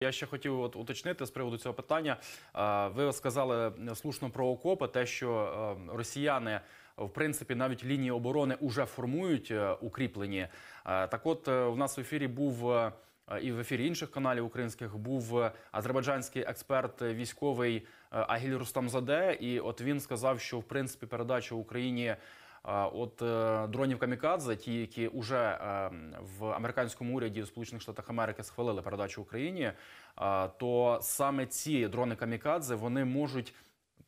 Я ще хотів от уточнити з приводу цього питання. Е, Ви сказали слушно про окопи, те, що е, росіяни в принципі навіть лінії оборони вже формують е, укріплені. Е, Так, от е, у нас в ефірі був. е, І в ефірі інших каналів українських був е, азербайджанський експерт е, військовий е, Агіль Рустамзаде. І от він сказав, що в принципі передача Україні От е, дронів Камікадзе, ті, які вже е, в американському уряді в Сполучених Штатах Америки схвалили передачу Україні, то саме ці дрони Камікадзе вони можуть.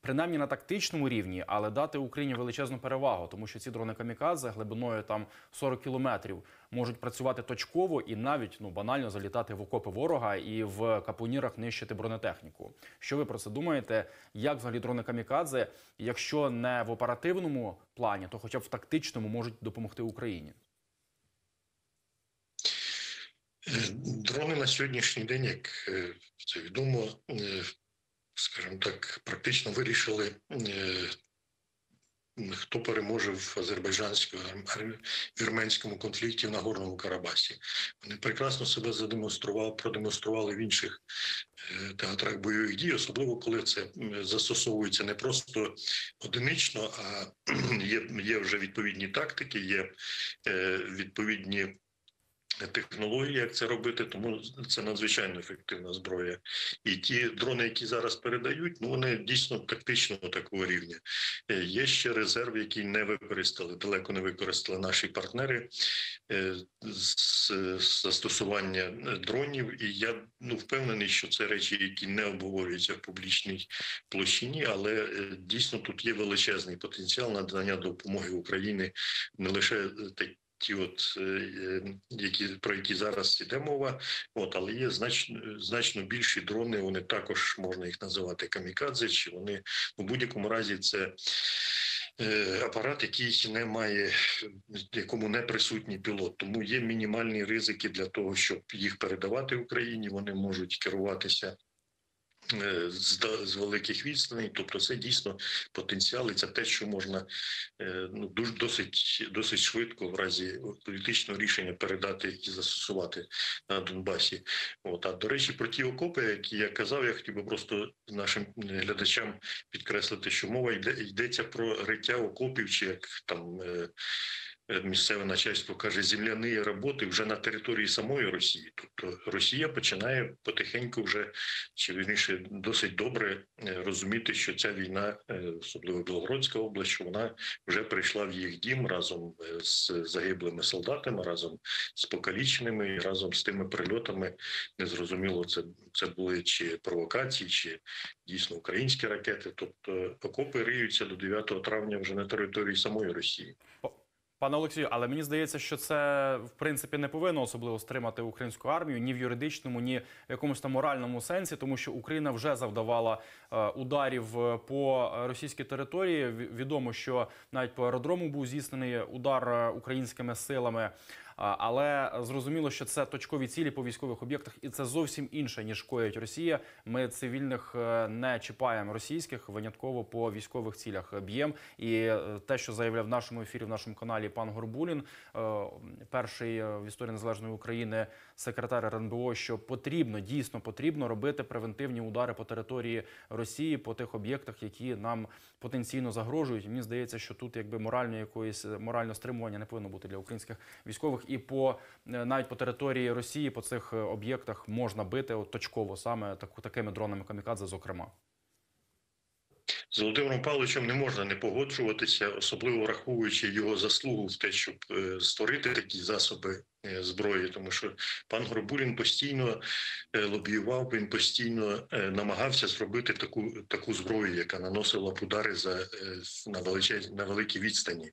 Принаймні на тактичному рівні, але дати Україні величезну перевагу, тому що ці дрони камікадзе глибиною там 40 кілометрів можуть працювати точково і навіть ну банально залітати в окопи ворога і в капонірах нищити бронетехніку. Що ви про це думаєте? Як взагалі дрони камікадзе, якщо не в оперативному плані, то хоча б в тактичному можуть допомогти Україні? Е, Дрони на сьогоднішній день, як е, це відомо, е, скажімо так, практично вирішили, е, хто переможе в азербайджансько-вірменському конфлікті в Нагорному Карабасі. Вони прекрасно себе задемонстрували, продемонстрували в інших е, театрах бойових дій, особливо коли це застосовується не просто одинично, а є, є вже відповідні тактики, є е, відповідні технології, як це робити, тому це надзвичайно ефективна зброя. І ті дрони, які зараз передають, ну вони дійсно тактичного такого рівня. Е, Є ще резерв, який не використали, далеко не використали наші партнери е, з застосування е, дронів. І я ну впевнений, що це речі, які не обговорюються в публічній площині, але дійсно тут є величезний потенціал надання допомоги Україні не лише ті, от е, е, які про які зараз іде мова, от але є значно значно більші дрони. Вони також можна їх називати камікадзе, чи вони у будь-якому разі це. е, Апарат, який не має, якому не присутній пілот, тому є мінімальні ризики для того, щоб їх передавати Україні. Вони можуть керуватися з, з великих відстаней. Тобто, це дійсно потенціал, і це те, що можна е, ну дуже досить досить швидко в разі політичного рішення передати і застосувати на Донбасі. От а до речі, про ті окопи, які я казав, я хотів би просто нашим глядачам підкреслити, що мова йде йдеться про риття окопів, чи як там. Е, Місцеве начальство каже, земляні роботи вже на території самої Росії. Тобто Росія починає потихеньку вже чи вірніше досить добре е, розуміти, що ця війна, е, особливо Білогородська область, що вона вже прийшла в їх дім разом з загиблими солдатами, разом з покаліченими, разом з тими прильотами. Незрозуміло, це, це були чи провокації, чи дійсно українські ракети. Тобто окопи риються до 9 травня вже на території самої Росії. Пане Олексію, але мені здається, що це в принципі не повинно особливо стримати українську армію ні в юридичному, ні в якомусь там моральному сенсі, тому що Україна вже завдавала е, ударів е, по російській території. Ві- Відомо, що навіть по аеродрому був здійснений удар е, українськими силами. Але зрозуміло, що це точкові цілі по військових об'єктах, і це зовсім інше ніж коїть Росія. Ми цивільних е, не чіпаємо російських винятково по військових цілях б'ємо. І е, те, що заявляв в нашому ефірі, в нашому каналі пан Горбулін, е, перший в історії незалежної України секретар РНБО, що потрібно дійсно потрібно робити превентивні удари по території Росії по тих об'єктах, які нам потенційно загрожують. Мені здається, що тут якби моральної якоїсь морального стримування не повинно бути для українських військових, і по е, навіть по території Росії по цих е, об'єктах можна бити от, точково саме таку такими дронами камікадзе, зокрема. З Володимиром Павловичем не можна не погоджуватися, особливо враховуючи його заслугу в те, щоб е, створити такі засоби зброї, тому що пан Горбулін постійно лобіював, він постійно намагався зробити таку таку зброю, яка наносила б удари за на величезні на великій відстані.